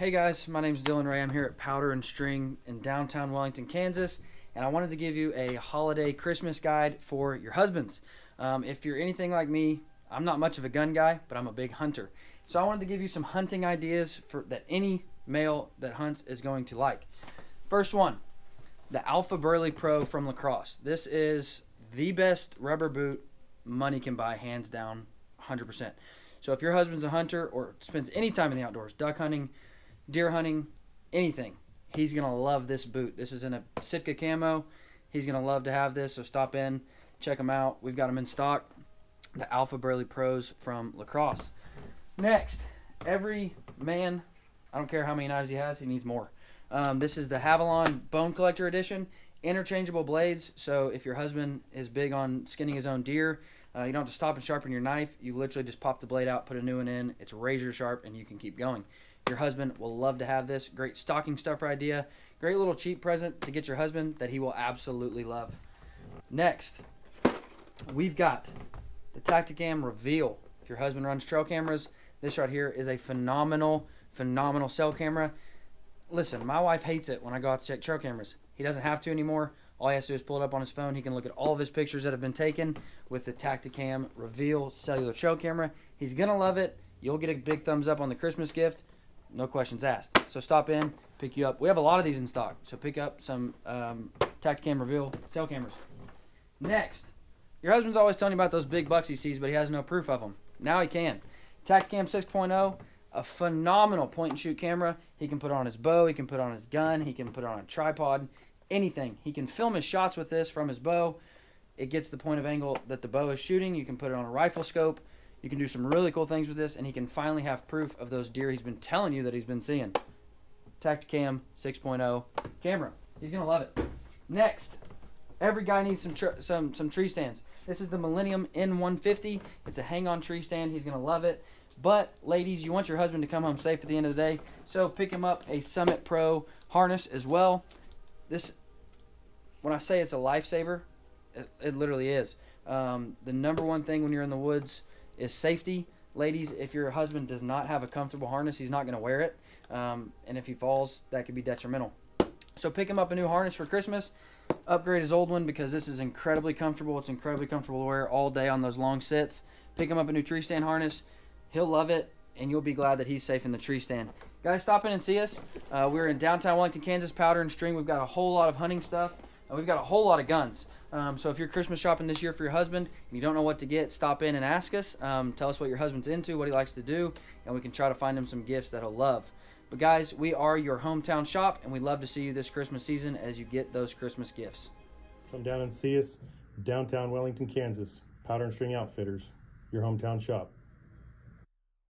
Hey guys, my name is Dylan Ray. I'm here at Powder and String in downtown Wellington, Kansas, and I wanted to give you a holiday Christmas guide for your husbands. Um, if you're anything like me, I'm not much of a gun guy, but I'm a big hunter. So I wanted to give you some hunting ideas for that any male that hunts is going to like. First one, the Alphaburly Pro from Lacrosse. This is the best rubber boot money can buy, hands down, 100%. So if your husband's a hunter or spends any time in the outdoors, duck hunting, deer hunting, anything, he's gonna love this boot. This is in a Sitka camo. He's gonna love to have this. So stop in, check them out. We've got them in stock. The Alphaburly Pros from Lacrosse. Next, every man, I don't care how many knives he has, he needs more. Um, this is the Havalon Bone Collector Edition. Interchangeable blades, so if your husband is big on skinning his own deer, uh, you don't have to stop and sharpen your knife. You literally just pop the blade out, put a new one in. It's razor sharp, and you can keep going. Your husband will love to have this. Great stocking stuffer idea. Great little cheap present to get your husband that he will absolutely love. Next, we've got the Tactacam Reveal. If your husband runs trail cameras, this right here is a phenomenal, phenomenal cell camera. Listen, my wife hates it when I go out to check trail cameras. He doesn't have to anymore. All he has to do is pull it up on his phone. He can look at all of his pictures that have been taken with the Tactacam Reveal cellular trail camera. He's going to love it. You'll get a big thumbs up on the Christmas gift. No questions asked. So stop in, pick you up. We have a lot of these in stock. So pick up some um, Tactacam Reveal cell cameras. Next, your husband's always telling you about those big bucks he sees, but he has no proof of them. Now he can. Tactacam 6.0, a phenomenal point and shoot camera. He can put on his bow, he can put on his gun, he can put on a tripod, anything. He can film his shots with this from his bow. It gets the point of angle that the bow is shooting. You can put it on a rifle scope. You can do some really cool things with this, and he can finally have proof of those deer he's been telling you that he's been seeing. Tactacam 6.0 camera. He's gonna love it. Next, every guy needs some some some tree stands. This is the Millennium M150. It's a hang-on tree stand. He's gonna love it. But ladies, you want your husband to come home safe at the end of the day, so pick him up a Summit Pro harness as well. This, when I say it's a lifesaver, it, it literally is. Um, the number one thing when you're in the woods is safety. Ladies, if your husband does not have a comfortable harness, he's not going to wear it. Um, and if he falls, that could be detrimental. So pick him up a new harness for Christmas. Upgrade his old one because this is incredibly comfortable. It's incredibly comfortable to wear all day on those long sits. Pick him up a new tree stand harness. He'll love it, and you'll be glad that he's safe in the tree stand. Guys, stop in and see us. Uh, we're in downtown Wellington, Kansas, Powder and String. We've got a whole lot of hunting stuff. We've got a whole lot of guns. Um, so if you're Christmas shopping this year for your husband and you don't know what to get, stop in and ask us. Um, tell us what your husband's into, what he likes to do, and we can try to find him some gifts that he'll love. But guys, we are your hometown shop, and we'd love to see you this Christmas season as you get those Christmas gifts. Come down and see us downtown Wellington, Kansas. Powder and String Outfitters, your hometown shop.